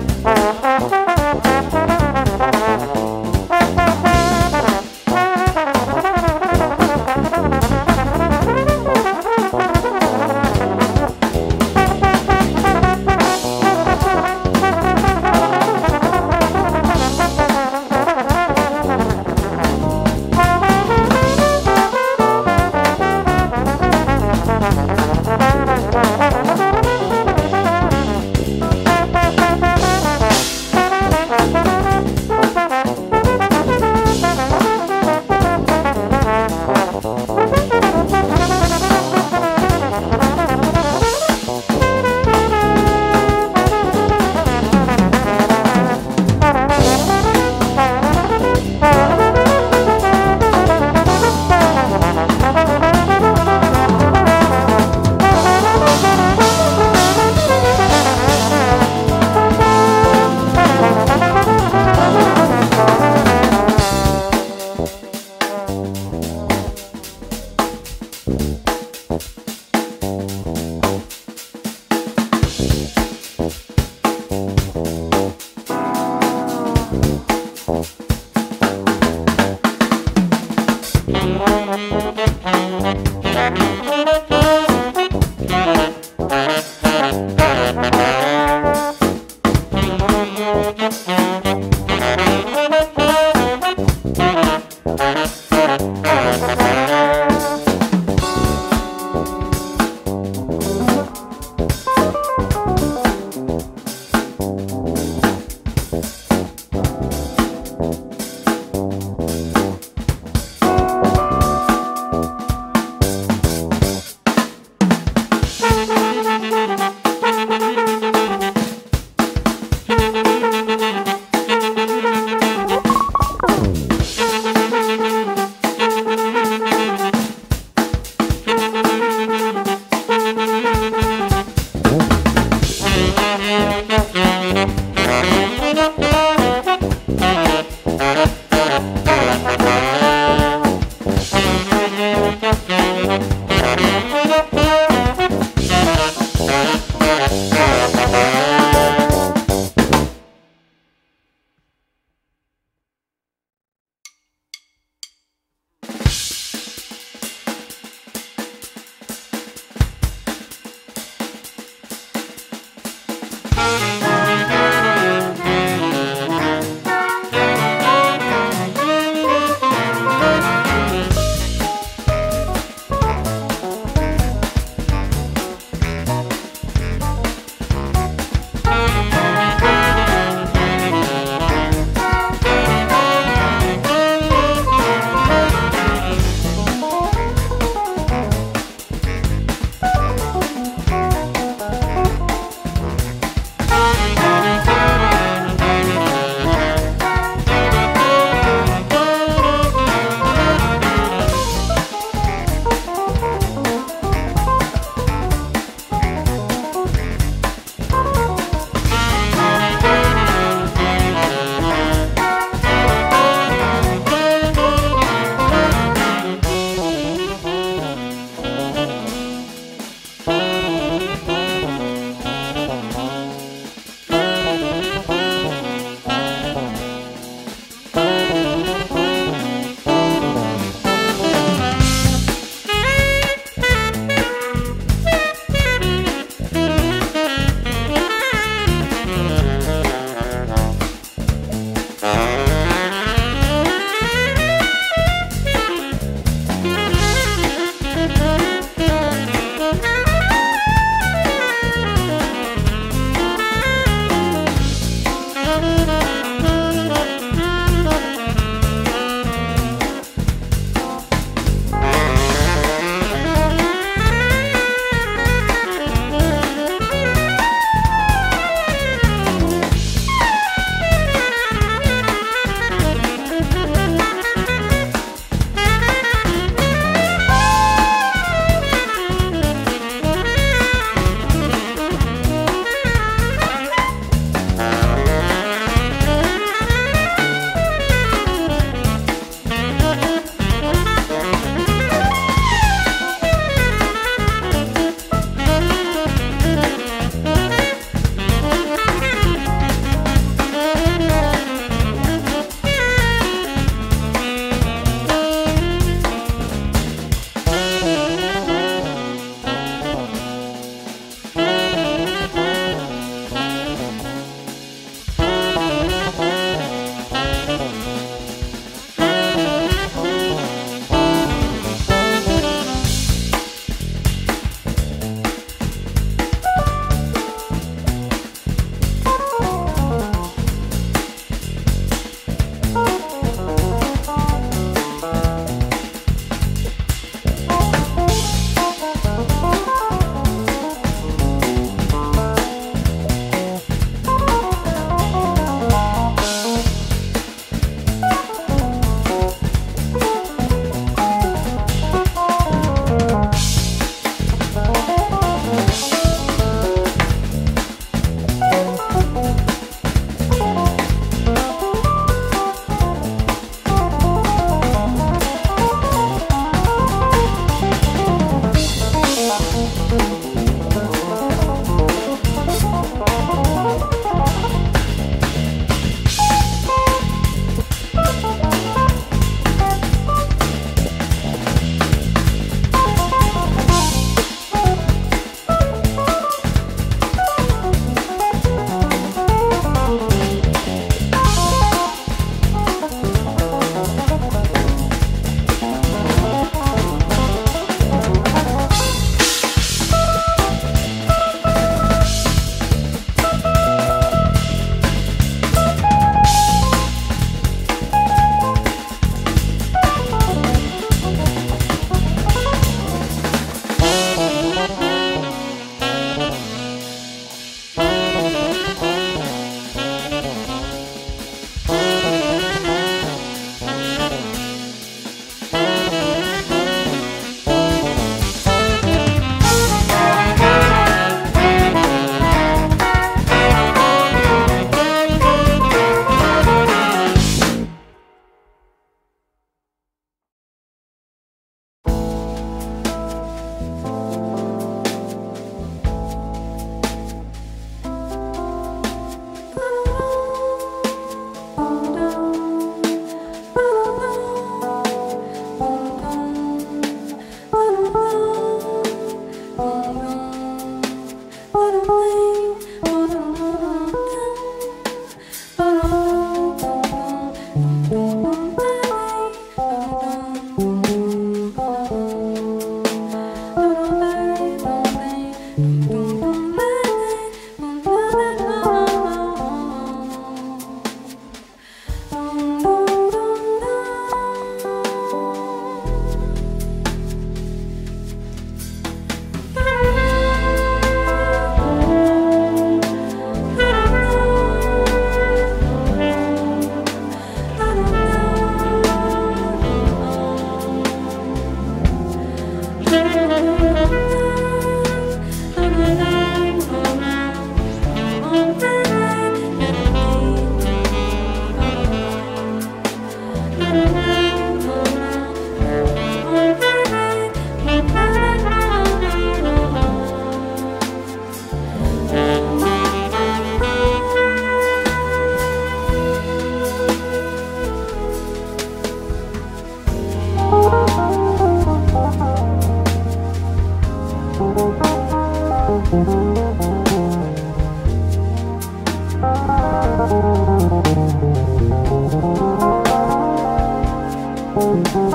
Thank you.